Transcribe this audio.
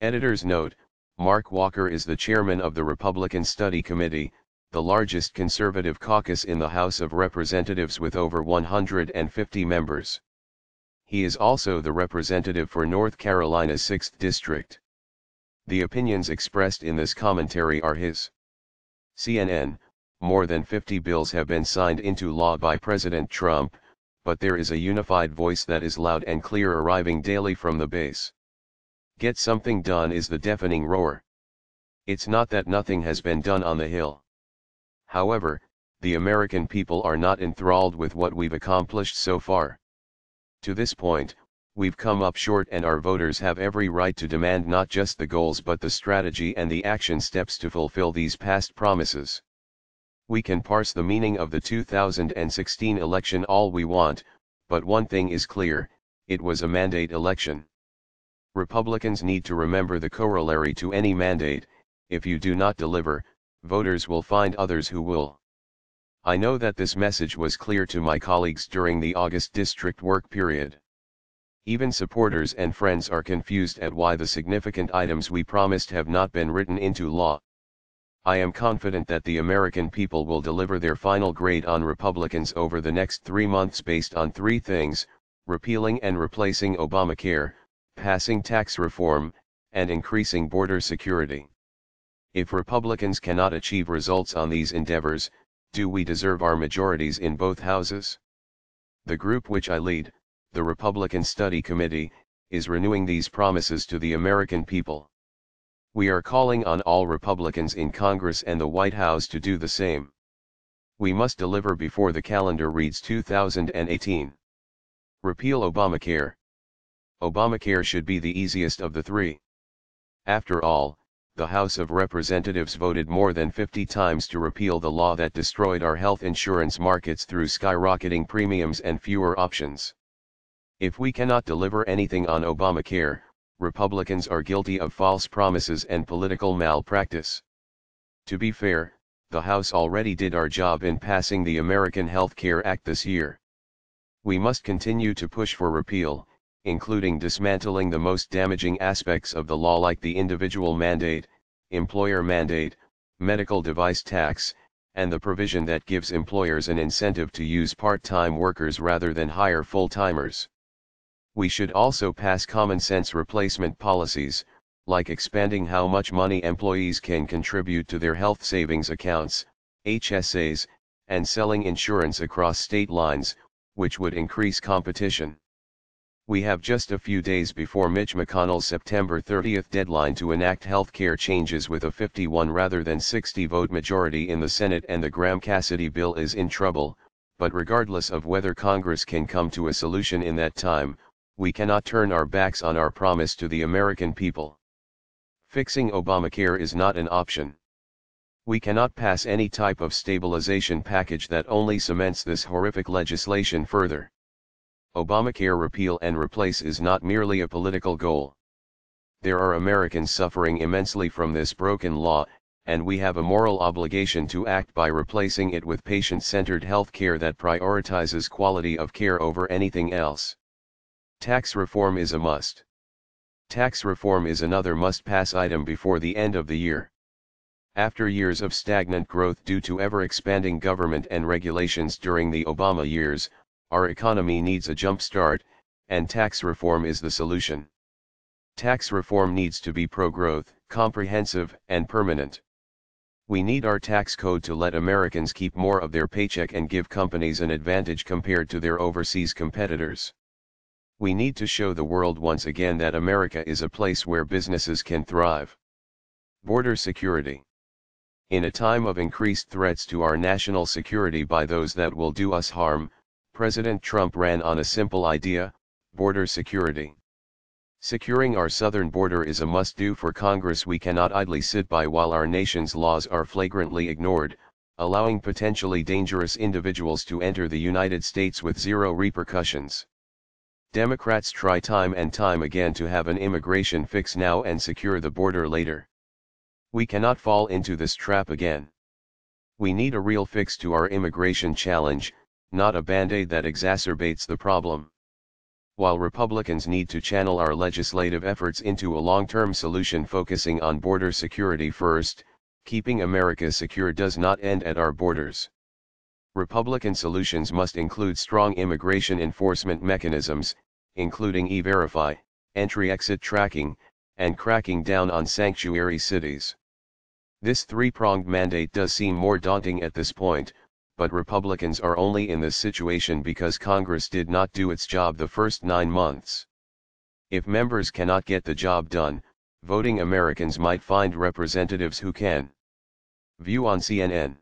Editor's note, Mark Walker is the chairman of the Republican Study Committee, the largest conservative caucus in the House of Representatives with over 150 members. He is also the representative for North Carolina's 6th District. The opinions expressed in this commentary are his. CNN, more than 50 bills have been signed into law by President Trump, but there is a unified voice that is loud and clear arriving daily from the base. Get something done is the deafening roar. It's not that nothing has been done on the Hill. However, the American people are not enthralled with what we've accomplished so far. To this point, we've come up short and our voters have every right to demand not just the goals but the strategy and the action steps to fulfill these past promises. We can parse the meaning of the 2016 election all we want, but one thing is clear, it was a mandate election. Republicans need to remember the corollary to any mandate, if you do not deliver, voters will find others who will. I know that this message was clear to my colleagues during the August district work period. Even supporters and friends are confused at why the significant items we promised have not been written into law. I am confident that the American people will deliver their final grade on Republicans over the next three months based on three things, repealing and replacing Obamacare, passing tax reform, and increasing border security. If Republicans cannot achieve results on these endeavors, do we deserve our majorities in both houses? The group which I lead, the Republican Study Committee, is renewing these promises to the American people. We are calling on all Republicans in Congress and the White House to do the same. We must deliver before the calendar reads 2018. Repeal Obamacare. Obamacare should be the easiest of the three. After all, the House of Representatives voted more than 50 times to repeal the law that destroyed our health insurance markets through skyrocketing premiums and fewer options. If we cannot deliver anything on Obamacare, Republicans are guilty of false promises and political malpractice. To be fair, the House already did our job in passing the American Health Care Act this year. We must continue to push for repeal, including dismantling the most damaging aspects of the law like the individual mandate, employer mandate, medical device tax, and the provision that gives employers an incentive to use part-time workers rather than hire full-timers. We should also pass common sense replacement policies, like expanding how much money employees can contribute to their health savings accounts, HSAs, and selling insurance across state lines, which would increase competition. We have just a few days before Mitch McConnell's September 30 deadline to enact health care changes with a 51 rather than 60 vote majority in the Senate and the Graham-Cassidy bill is in trouble, but regardless of whether Congress can come to a solution in that time, we cannot turn our backs on our promise to the American people. Fixing Obamacare is not an option. We cannot pass any type of stabilization package that only cements this horrific legislation further. Obamacare repeal and replace is not merely a political goal. There are Americans suffering immensely from this broken law, and we have a moral obligation to act by replacing it with patient-centered health care that prioritizes quality of care over anything else. Tax reform is a must. Tax reform is another must-pass item before the end of the year. After years of stagnant growth due to ever-expanding government and regulations during the Obama years, our economy needs a jump start, and tax reform is the solution. Tax reform needs to be pro-growth, comprehensive, and permanent. We need our tax code to let Americans keep more of their paycheck and give companies an advantage compared to their overseas competitors. We need to show the world once again that America is a place where businesses can thrive. Border security. In a time of increased threats to our national security by those that will do us harm, President Trump ran on a simple idea, border security. Securing our southern border is a must-do for Congress we cannot idly sit by while our nation's laws are flagrantly ignored, allowing potentially dangerous individuals to enter the United States with zero repercussions. Democrats try time and time again to have an immigration fix now and secure the border later. We cannot fall into this trap again. We need a real fix to our immigration challenge, not a band-aid that exacerbates the problem. While Republicans need to channel our legislative efforts into a long-term solution focusing on border security first, keeping America secure does not end at our borders. Republican solutions must include strong immigration enforcement mechanisms, including e-verify, entry-exit tracking, and cracking down on sanctuary cities. This three-pronged mandate does seem more daunting at this point, but Republicans are only in this situation because Congress did not do its job the first nine months. If members cannot get the job done, voting Americans might find representatives who can. View on CNN.